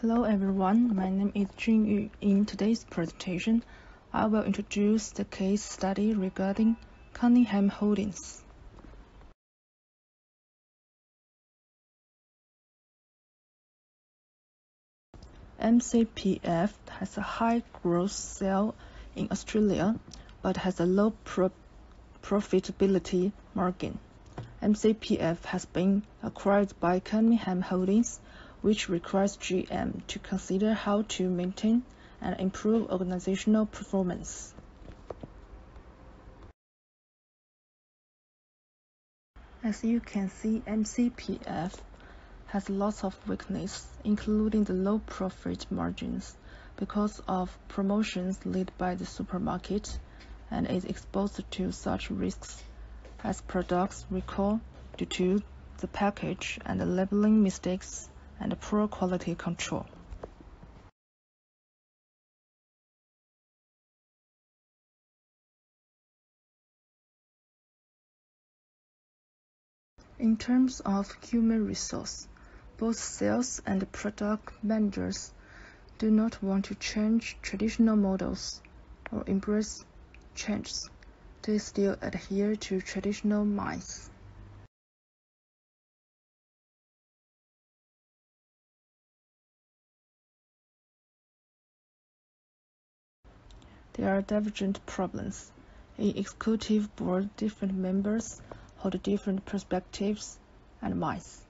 Hello everyone, my name is Jun Yu. In today's presentation, I will introduce the case study regarding Cunningham Holdings. MCPF has a high gross sale in Australia, but has a low pro profitability margin. MCPF has been acquired by Cunningham Holdings which requires GM to consider how to maintain and improve organizational performance. As you can see, MCPF has lots of weakness, including the low profit margins because of promotions led by the supermarket and is exposed to such risks as products recall due to the package and the labeling mistakes and poor quality control. In terms of human resource, both sales and product managers do not want to change traditional models or embrace changes. They still adhere to traditional minds. There are divergent problems. In executive board, different members hold different perspectives and minds.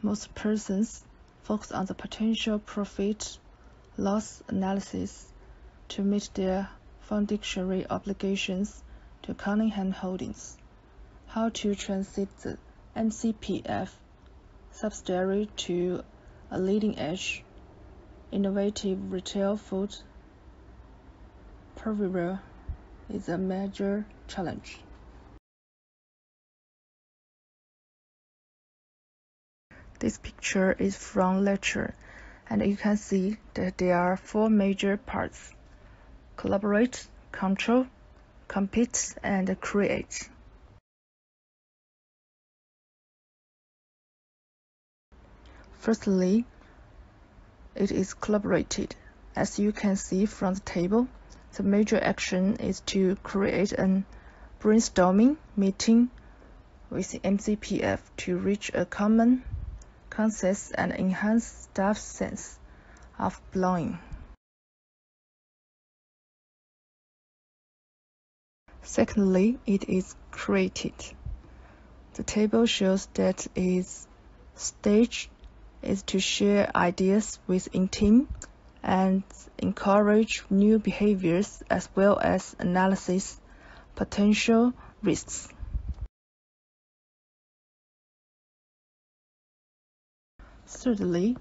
Most persons focus on the potential profit loss analysis to meet their fiduciary obligations to Cunningham Holdings. How to transit the MCPF subsidiary to a leading edge, innovative retail food Pervera is a major challenge. This picture is from lecture, and you can see that there are four major parts. Collaborate, control, compete, and create. Firstly, it is collaborated. As you can see from the table, the major action is to create a brainstorming meeting with MCPF to reach a common consensus and enhance staff sense of belonging. Secondly, it is created. The table shows that its stage is to share ideas within team and encourage new behaviors as well as analysis potential risks. Thirdly,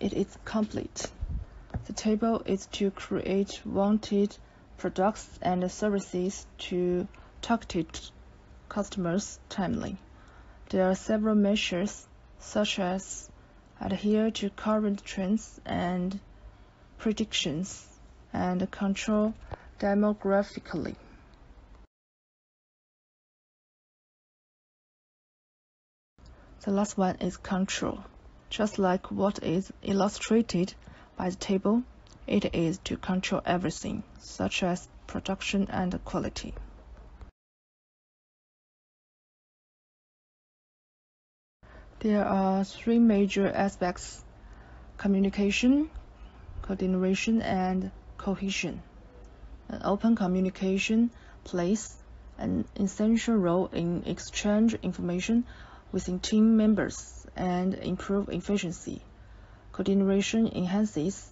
it is complete. The table is to create wanted products and services to targeted customers timely. There are several measures such as adhere to current trends and predictions and control demographically. The last one is control. Just like what is illustrated by the table, it is to control everything, such as production and quality. There are three major aspects communication, coordination and cohesion. An open communication plays an essential role in exchange information within team members and improve efficiency. Coordination enhances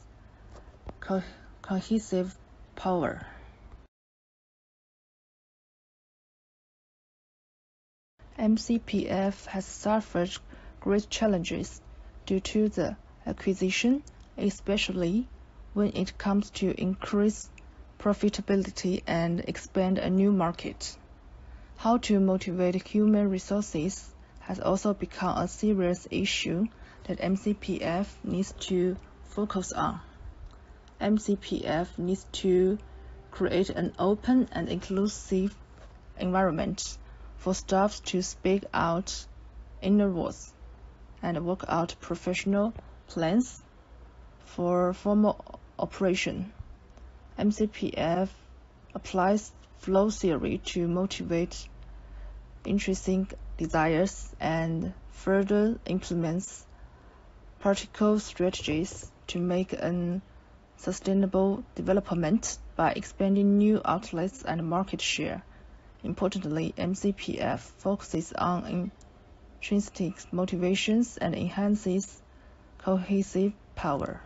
co cohesive power. MCPF has suffered great challenges due to the acquisition especially when it comes to increase profitability and expand a new market. How to motivate human resources has also become a serious issue that MCPF needs to focus on. MCPF needs to create an open and inclusive environment for staff to speak out inner words and work out professional plans For formal operation, MCPF applies flow theory to motivate intrinsic desires and further implements practical strategies to make an sustainable development by expanding new outlets and market share. Importantly, MCPF focuses on intrinsic motivations and enhances cohesive power.